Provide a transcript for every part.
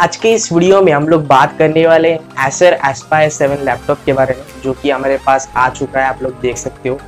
आज के इस वीडियो में हम लोग बात करने वाले हैं एसर एस्पायर सेवन लैपटॉप के बारे में, जो कि हमारे पास आ चुका है, आप लोग देख सकते हो।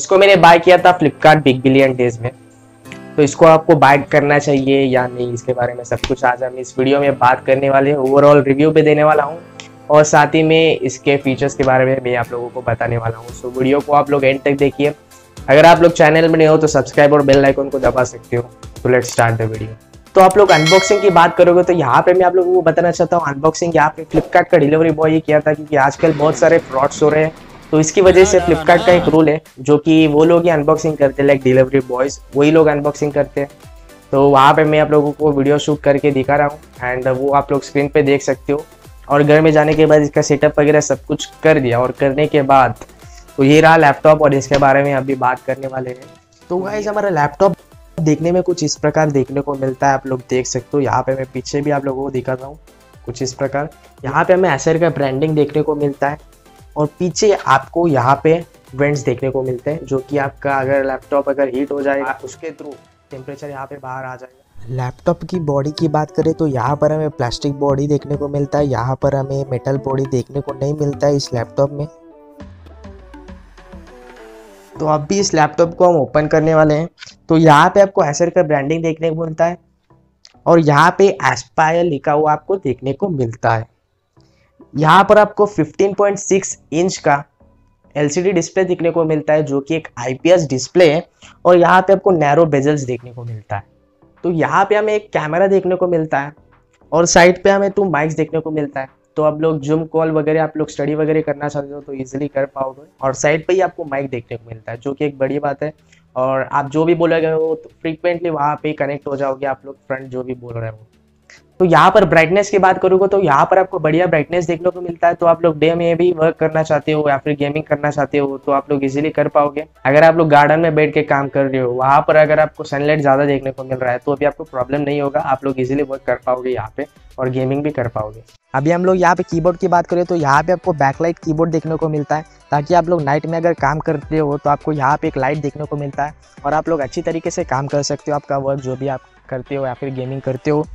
इसको मैंने बाय किया था फ्लिपकार्ट बिग बिलियन डेज़ में। तो इसको आपको बाय करना चाहिए या नहीं, इसके बारे में सब कुछ आज हम इस वीडियो में बात करने वाले हैं। ओवरऑल रिव्यू पे देने वाला हूँ और साथ ही में इसके फीचर्स के बारे में मैं आप लोगों को बताने वाला हूँ। सो वीडियो को आप लोग एंड तक देखिए। अगर आप लोग चैनल में नहीं हो तो सब्सक्राइब और बेल आइकन को दबा सकते हो। तो लेट स्टार्ट द वीडियो तो आप लोग अनबॉक्सिंग की बात करोगे तो यहाँ पे मैं आप लोगों को बताना चाहता हूँ अनबॉक्सिंग यहाँ पे फ्लिपकार्ट का डिलीवरी बॉय ये किया था क्योंकि आजकल बहुत सारे फ्रॉड्स हो रहे हैं। तो इसकी वजह से फ्लिपकार्ट का एक रूल है जो कि वो लोग ही अनबॉक्सिंग करते हैं लाइक डिलीवरी बॉयज़ वही लोग अनबॉक्सिंग करते। हैं तो वहाँ पे मैं आप लोगों को वीडियो शूट करके दिखा रहा हूँ एंड वो आप लोग स्क्रीन पे देख सकते हो। और घर में जाने के बाद इसका सेटअप वगैरह सब कुछ कर दिया और करने के बाद तो ये रहा लैपटॉप और इसके बारे में अभी बात करने वाले हैं। तो गाइज़ हमारा लैपटॉप देखने में कुछ इस प्रकार देखने को मिलता है आप लोग देख सकते हो। यहाँ पे मैं पीछे भी आप लोगों को दिखाता हूँ कुछ इस प्रकार। यहाँ पे हमें एसर का ब्रांडिंग देखने को मिलता है। और पीछे आपको यहाँ पे वेंट्स देखने को मिलते हैं जो कि आपका अगर लैपटॉप अगर हीट हो जाएगा उसके थ्रू टेम्परेचर यहाँ पे बाहर आ जाएगा लैपटॉप की बॉडी की बात करें तो यहाँ पर हमें प्लास्टिक बॉडी देखने को मिलता है यहाँ पर हमें मेटल बॉडी देखने को नहीं मिलता है इस लैपटॉप में। तो अभी इस लैपटॉप को हम ओपन करने वाले हैं। तो यहाँ पे आपको एसर का ब्रांडिंग देखने को मिलता है और यहाँ पे एस्पायर लिखा हुआ आपको देखने को मिलता है। यहाँ पर आपको 15.6 इंच का एलसीडी डिस्प्ले देखने को मिलता है, जो कि एक आईपीएस डिस्प्ले है, और यहाँ पे आपको नैरो बेजल्स देखने को मिलता है। तो यहाँ पे हमें एक कैमरा देखने को मिलता है, और साइड पे हमें टू माइक्स देखने को मिलता है। तो आप लोग जूम कॉल वगैरह, आप लोग स्टडी वगैरह करना चाहते हो तो इजीली कर पाओगे। और साइड पे ही आपको माइक देखने को मिलता है, जो कि एक बड़ी बात है। और आप जो भी बोले गए हो तो फ्रीक्वेंटली वहाँ पे कनेक्ट हो जाओगे आप लोग फ्रंट जो भी बोल रहे हो। तो यहाँ पर ब्राइटनेस की बात करोगे तो यहाँ पर आपको बढ़िया ब्राइटनेस देखने को मिलता है। तो आप लोग डे में भी वर्क करना चाहते हो या फिर गेमिंग करना चाहते हो तो आप लोग इजिली कर पाओगे। अगर आप लोग गार्डन में बैठ के काम कर रहे हो, वहाँ पर अगर आपको सनलाइट ज़्यादा देखने को मिल रहा है तो अभी आपको प्रॉब्लम नहीं होगा। आप लोग इजिली वर्क कर पाओगे यहाँ पे और गेमिंग भी कर पाओगे। अभी हम लोग यहाँ पे कीबोर्ड की बात करें तो यहाँ पे आपको बैकलाइट कीबोर्ड देखने को मिलता है, ताकि आप लोग नाइट में अगर काम करते हो तो आपको यहाँ पे एक लाइट देखने को मिलता है और आप लोग अच्छी तरीके से काम कर सकते हो। आपका वर्क जो भी आप करते हो या फिर गेमिंग करते हो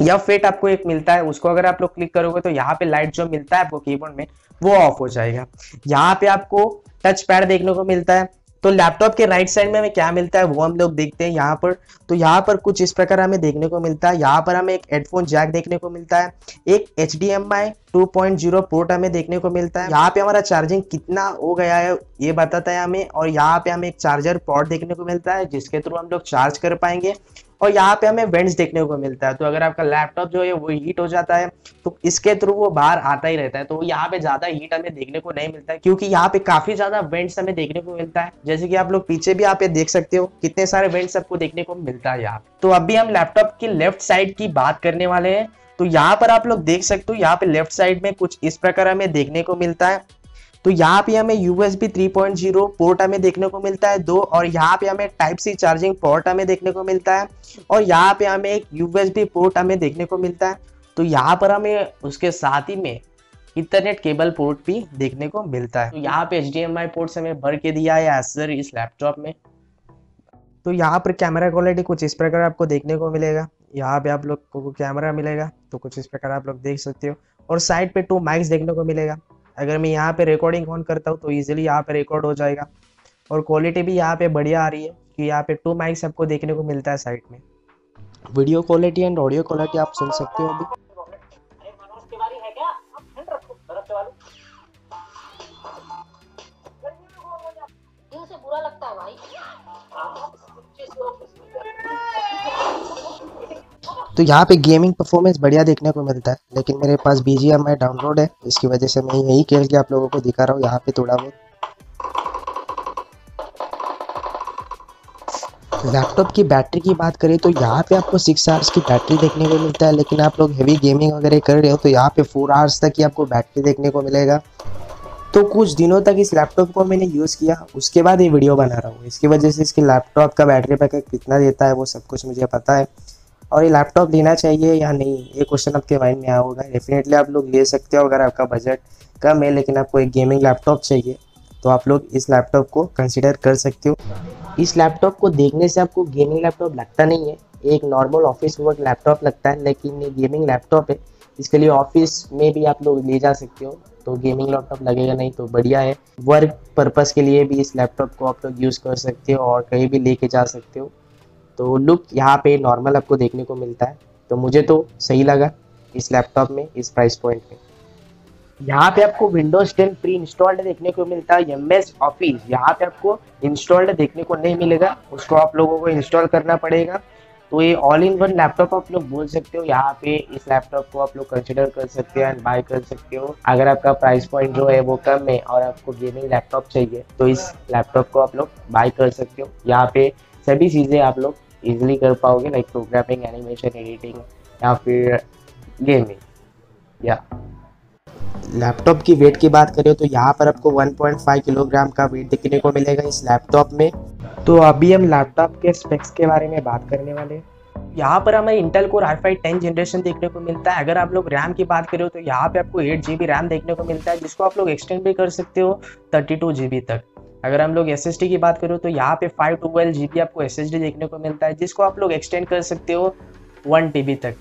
या फेट आपको एक मिलता है, उसको अगर आप लोग क्लिक करोगे तो यहाँ पे लाइट जो मिलता है आपको कीबोर्ड में, वो ऑफ़ हो जाएगा। यहाँ पे आपको टच पैड देखने को मिलता है। तो लैपटॉप के राइट साइड में हमें क्या मिलता है, वो हम लोग देखते हैं यहाँ पर। तो यहाँ पर कुछ इस प्रकार हमें देखने को मिलता है। यहाँ पर हमें एक हेडफोन जैक देखने को मिलता है। एक H D M I two point zero port हमें देखने को मिलता है। यहाँ पे हमारा चार्जिंग कितना हो गया है, ये बताता है हमें। और यहाँ पे हमें एक चार्जर पॉट देखने को मिलता है, जिसके थ्रू हम लोग चार्ज कर पाएँगे। और यहाँ पे हमें वेंट्स देखने को मिलता है। तो अगर आपका लैपटॉप जो है, वो हीट हो जाता है तो इसके थ्रू वो बाहर आता ही रहता है। तो यहाँ पे ज़्यादा हीट हमें देखने को नहीं मिलता है, क्योंकि यहाँ पे काफ़ी ज़्यादा वेंट्स हमें देखने को मिलता है। जैसे कि आप लोग पीछे भी आप पे देख सकते हो, कितने सारे वेंट्स आपको देखने को मिलता है यहाँ तो अभी हम लैपटॉप की लेफ़्ट साइड की बात करने वाले हैं। तो यहाँ पर आप लोग देख सकते हो, यहाँ पे लेफ़्ट साइड में कुछ इस प्रकार हमें देखने को मिलता है। तो यहाँ पे हमें USB 3.0 पोर्ट हमें देखने को मिलता है दो, और यहाँ पे हमें टाइप सी चार्जिंग पोर्ट हमें देखने को मिलता है, और यहाँ पे हमें एक USB पोर्ट हमें देखने को मिलता है। तो यहाँ पर हमें उसके साथ ही में इंटरनेट केबल पोर्ट भी देखने को मिलता है। तो यहाँ पे एच पोर्ट हमें भर के दिया है एसर इस लैपटॉप में। तो यहाँ पर कैमरा क्वालिटी कुछ इस प्रकार आपको देखने को मिलेगा। यहाँ पे आप लोग को कैमरा मिलेगा तो कुछ इस प्रकार आप लोग देख सकते हो। और साइड पे टू माइक्स देखने को मिलेगा। अगर मैं यहाँ पे रिकॉर्डिंग ऑन करता हूँ तो इजीली यहाँ पे रिकॉर्ड हो जाएगा। और क्वालिटी भी यहाँ पे बढ़िया आ रही है, कि यहाँ पे टू माइक्स आपको देखने को मिलता है साइड में। Video quality and audio quality आप सुन सकते हो अभी। तो यहाँ पे गेमिंग परफॉर्मेंस बढ़िया देखने को मिलता है, लेकिन मेरे पास बी जी एम डाउनलोड है, इसकी वजह से मैं यही खेल के आप लोगों को दिखा रहा हूँ, यहाँ पे थोड़ा बहुत। लैपटॉप की बैटरी की बात करें तो यहाँ पे आपको सिक्स आवर्स की बैटरी देखने को मिलता है, लेकिन आप लोग हेवी गेमिंग वगैरह कर रहे हो तो यहाँ पे फोर आवर्स तक ही आपको बैटरी देखने को मिलेगा। तो कुछ दिनों तक इस लैपटॉप को मैंने यूज़ किया, उसके बाद ये वीडियो बना रहा हूँ, इसकी वजह से इसके लैपटॉप का बैटरी बैकअप कितना देता है वो सब कुछ मुझे पता है। और ये लैपटॉप लेना चाहिए या नहीं? ये क्वेश्चन आपके माइंड में आया होगा डेफिनेटली आप लोग ले सकते हो अगर आपका बजट कम है, लेकिन आपको एक गेमिंग लैपटॉप चाहिए तो आप लोग इस लैपटॉप को कंसिडर कर सकते हो। इस लैपटॉप को देखने से आपको गेमिंग लैपटॉप लगता नहीं है। एक नॉर्मल ऑफ़िस वर्क लैपटॉप लगता है, लेकिन ये गेमिंग लैपटॉप है। इसके लिए ऑफ़िस में भी आप लोग ले जा सकते हो। तो गेमिंग लैपटॉप लगेगा नहीं तो बढ़िया है। वर्क पर्पज़ के लिए भी इस लैपटॉप को आप लोग यूज़ कर सकते हो और कहीं भी लेके जा सकते हो। तो लुक यहाँ पे नॉर्मल आपको देखने को मिलता है। तो मुझे तो सही लगा इस लैपटॉप में, इस प्राइस पॉइंट में। यहाँ पे आपको विंडोज़ 10 प्री इंस्टॉल्ड देखने को मिलता है एम एस ऑफ़िस यहाँ पे आपको इंस्टॉल्ड देखने को नहीं मिलेगा, उसको आप लोगों को इंस्टॉल करना पड़ेगा। तो ये ऑल इन वन लैपटॉप आप लोग बोल सकते हो, यहाँ पे इस लैपटॉप को आप लोग कंसिडर कर सकते हो एंड बाय कर सकते हो। अगर आपका प्राइस पॉइंट जो है वो कम है और आपको गेमिंग लैपटॉप चाहिए तो इस लैपटॉप को आप लोग बाय कर सकते हो। यहाँ पे सभी चीज़ें आप लोग इजिली कर पाओगे लाइक प्रोग्रामिंग एनिमेशन एडिटिंग या फिर गेमिंग या लैपटॉप की वेट की बात करें तो यहाँ पर आपको 1.5 किलोग्राम का वेट देखने को मिलेगा इस लैपटॉप में। तो अभी हम लैपटॉप के स्पेक्स के बारे में बात करने वाले हैं। यहाँ पर हमें इंटेल को आई फाई टेन जनरेशन देखने को मिलता है। अगर आप लोग रैम की बात करें तो यहाँ पे आपको एट जी रैम देखने को मिलता है, जिसको आप लोग एक्सटेंड भी कर सकते हो थर्टी टू जी तक। अगर हम लोग एसएसडी की बात करें तो यहाँ पे फाइव ट्वेल्व जी आपको एसएसडी देखने को मिलता है, जिसको आप लोग एक्सटेंड कर सकते हो वन टीबी तक।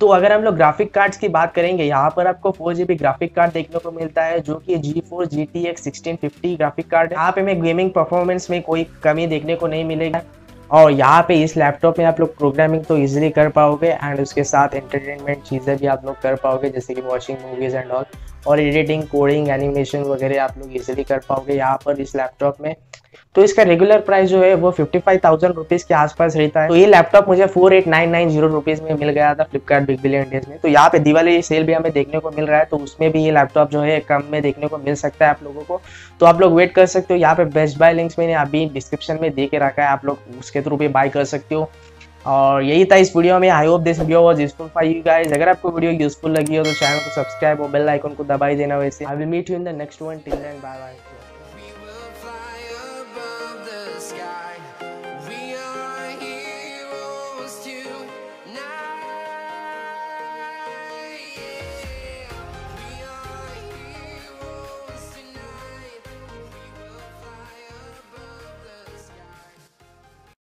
तो अगर हम लोग ग्राफिक कार्ड्स की बात करेंगे, यहाँ पर आपको फोर जी ग्राफिक कार्ड देखने को मिलता है, जो कि G four G T X sixteen fifty graphic card यहाँ पे मैं गेमिंग परफॉर्मेंस में कोई कमी देखने को नहीं मिलेगा। और यहाँ पे इस लैपटॉप में आप लोग प्रोग्रामिंग तो इजीली कर पाओगे एंड उसके साथ एंटरटेनमेंट चीज़ें भी आप लोग कर पाओगे, जैसे कि वॉचिंग मूवीज़ एंड ऑल और एडिटिंग कोडिंग एनिमेशन वगैरह आप लोग इजीली कर पाओगे यहाँ पर इस लैपटॉप में। तो इसका रेगुलर प्राइस जो है वो फिफ्टी फाइव थाउज़ेंड रुपीज़ के आसपास रहता है। तो ये लैपटॉप मुझे four eight nine nine zero rupees में मिल गया था फ्लिपकार्ट बिग बिलियन डेज़ में। तो यहाँ पे दिवाली सेल भी हमें देखने को मिल रहा है तो उसमें भी ये लैपटॉप जो है कम में देखने को मिल सकता है आप लोगों को। तो आप लोग वेट कर सकते हो, यहाँ पे बेस्ट बाय लिंक्स मैंने अभी डिस्क्रिप्शन में दे के रखा है, आप लोग उसके थ्रू भी बाय कर सकते हो। और यही था इस वीडियो में। I hope this video was useful for you guys अगर आपको वीडियो यूजफुल लगी हो तो चैनल को सब्सक्राइब और बेल आइकन को दबाई देना वैसे। I will meet you in the next one till then bye bye